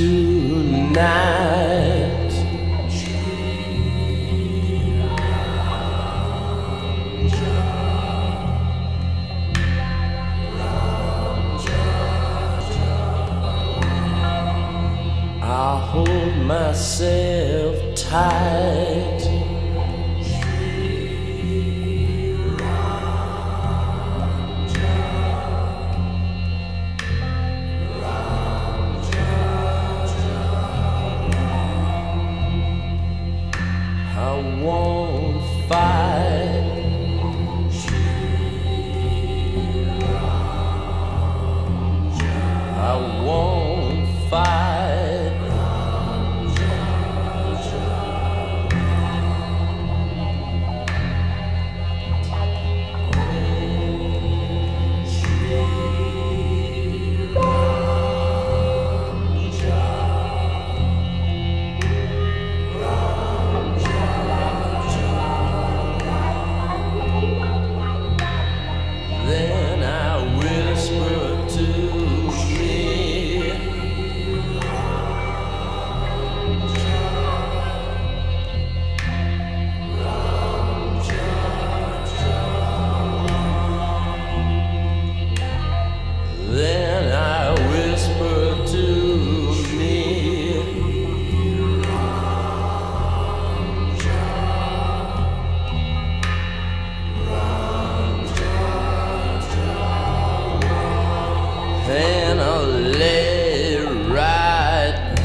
night. I hold myself tight. I won't fight.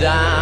down.